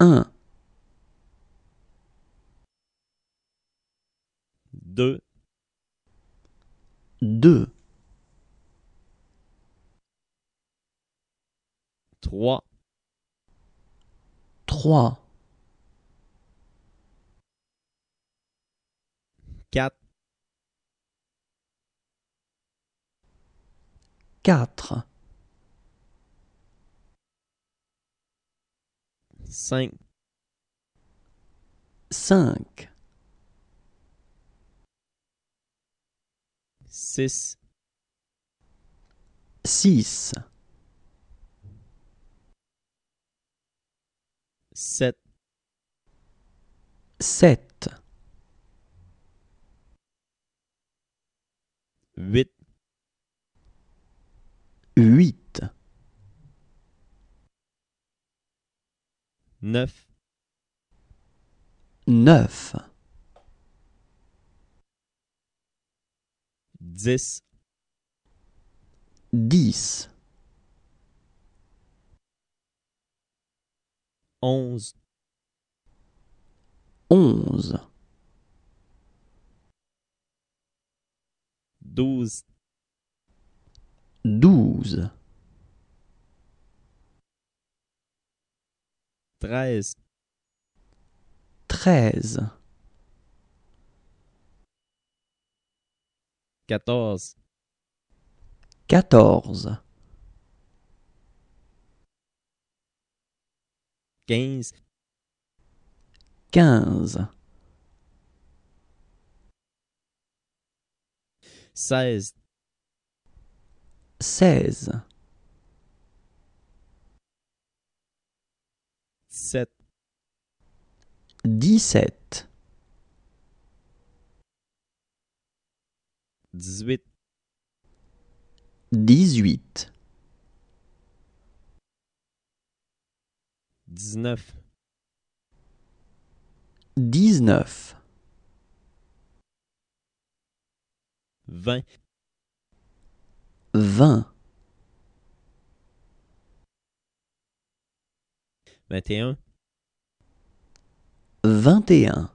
un, deux, deux, trois, trois, quatre, quatre, cinq, cinq, six, six, sept, sept, huit, huit, neuf, neuf, dix, dix, onze, onze, douze, douze, treize, treize, quatorze, quatorze, quinze, quinze, seize, seize, dix-sept, dix-sept, dix-huit, dix-huit, dix-neuf, dix-neuf, vingt, vingt, vingt et un, vingt et un,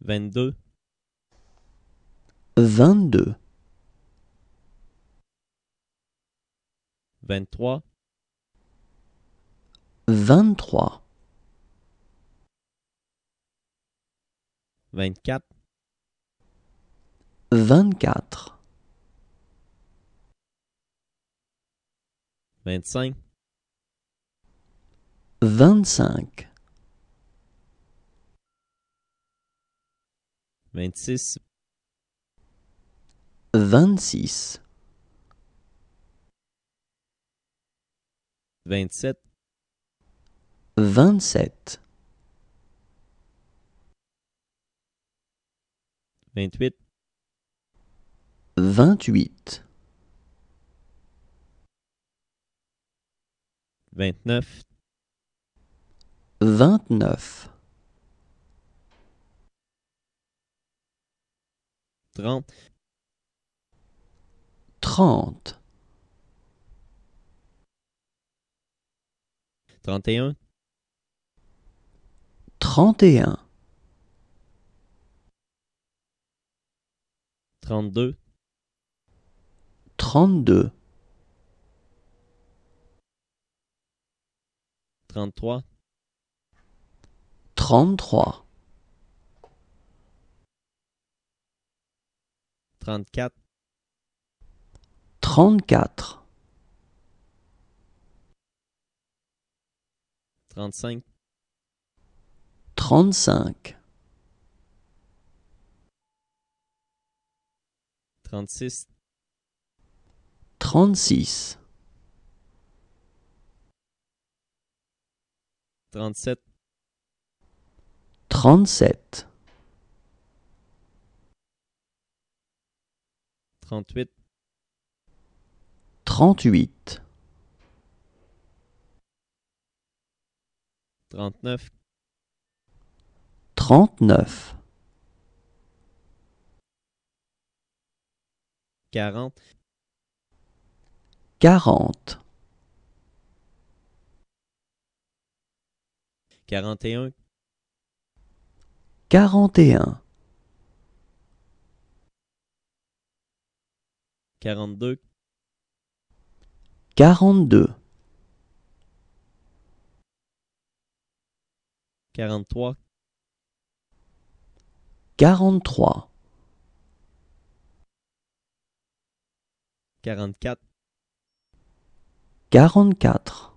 vingt-deux, vingt-deux, vingt-trois, vingt-trois, vingt-quatre, vingt-quatre, vingt-cinq, vingt-cinq, vingt-six, vingt-six, vingt-sept, vingt-sept, vingt-huit, vingt-huit, vingt-neuf, vingt-neuf, trente, trente, trente et un, trente et un, trente-deux, trente-deux, trente-trois, trente-trois, trente-quatre, trente-quatre, trente-cinq, trente-cinq, trente-six, trente-six, trente-sept, trente-sept, trente-huit, trente-huit, trente-neuf, trente-neuf, quarante, quarante, 41, quarante et un, 42, quarante-deux, 43, quarante-trois, 44, quarante-quatre,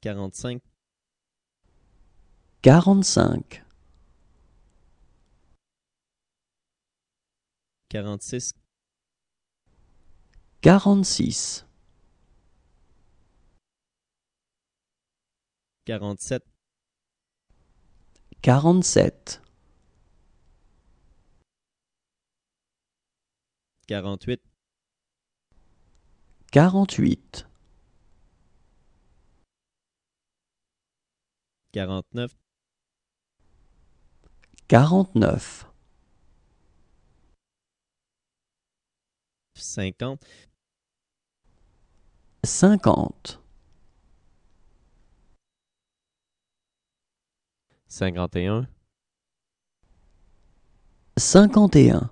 45, quarante-cinq, 46, quarante-six, 47, quarante-sept, 48, quarante-huit, 49, quarante-neuf, 50, cinquante, 51, cinquante et un,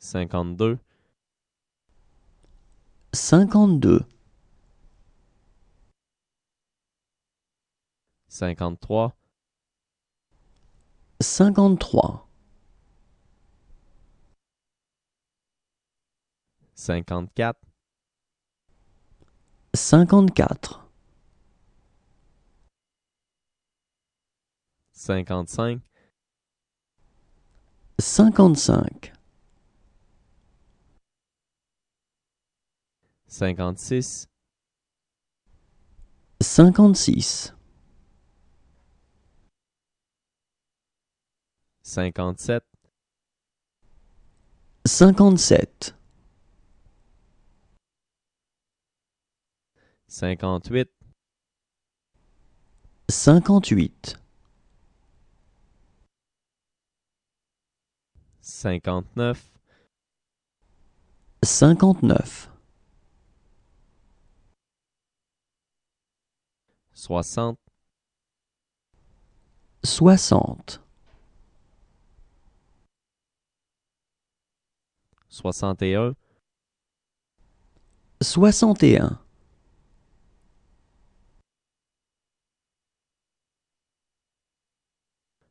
52, cinquante-deux, 53, cinquante-trois, 54, cinquante-quatre, 55, cinquante-cinq, 56, cinquante-six, 57, cinquante-sept, 58, cinquante-huit, 59, cinquante-neuf, 60, soixante, 61, soixante et un,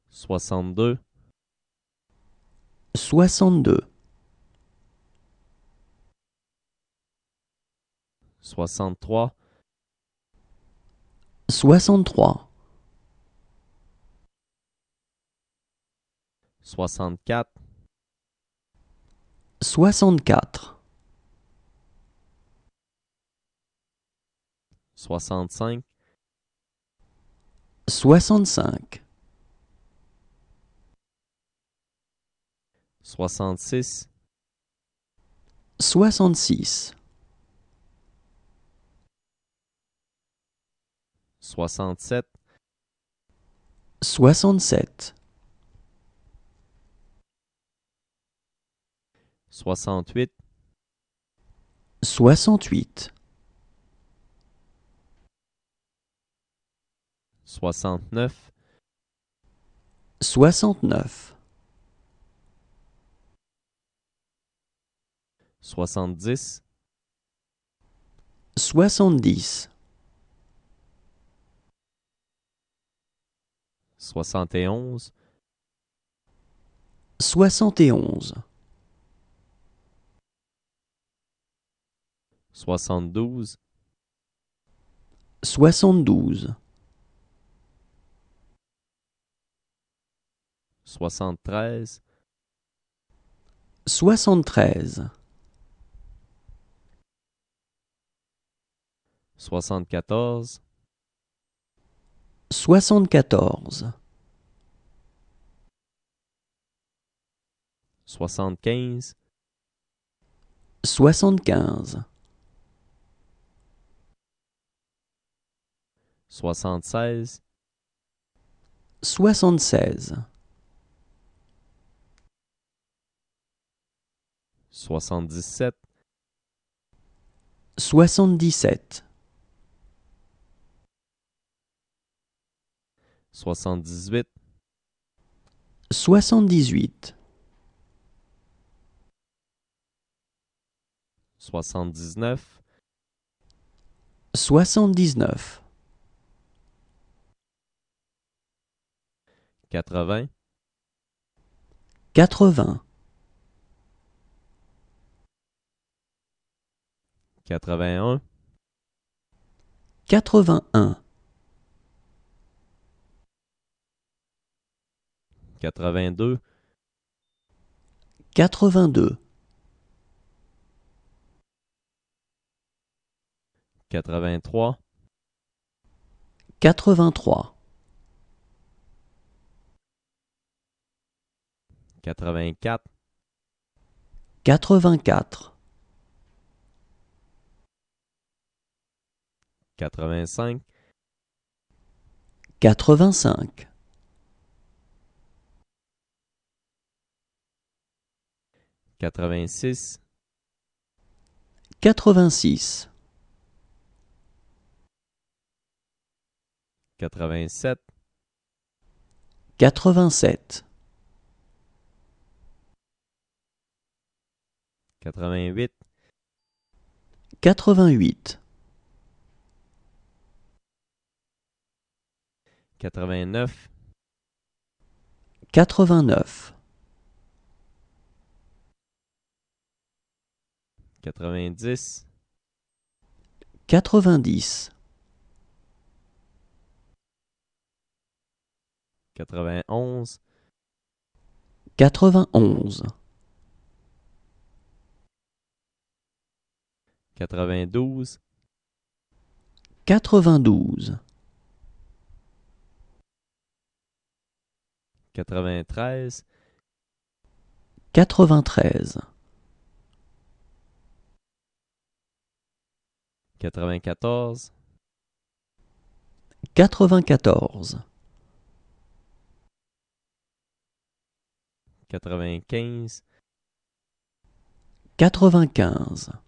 62, soixante-deux, 63, soixante-trois, 64, soixante-quatre, 65, soixante-cinq, 66, soixante-six, 67, soixante-sept, 68, soixante-huit, 69, soixante-neuf, 70, soixante-dix, 71, soixante et onze, 72, soixante-douze, 73, soixante-treize, 74, soixante-quatorze, 75, soixante-quinze, 76, soixante-seize, 77, soixante-dix-sept, soixante-dix-huit, soixante-dix-huit, soixante-dix-neuf, soixante-dix-neuf, quatre-vingts, quatre-vingts, quatre-vingt-un, quatre-vingt-un, quatre-vingt-deux, quatre-vingt-deux, quatre-vingt-trois, quatre-vingt-trois, quatre-vingt-quatre, quatre-vingt-quatre, quatre-vingt-cinq, quatre-vingt-cinq, quatre-vingt-six, quatre-vingt-six, quatre-vingt-sept, quatre-vingt-sept, quatre-vingt-huit, quatre-vingt-huit, quatre-vingt-neuf, quatre-vingt-neuf, quatre-vingt-dix, quatre-vingt-dix, quatre-vingt-onze, quatre-vingt-onze, quatre-vingt-douze, quatre-vingt-douze, quatre-vingt-treize, quatre-vingt-treize, quatre-vingt-quatorze, quatre-vingt-quatorze, quatre-vingt-quinze, quatre-vingt-quinze,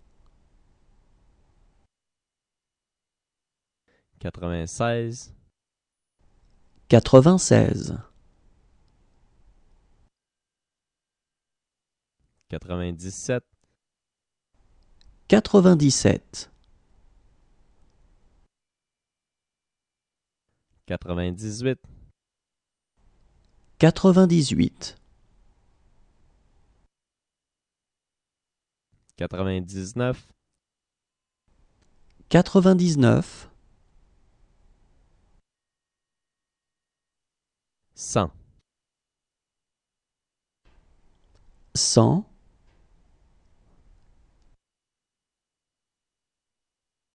96 96 97 97 98 98 99 99 Saint.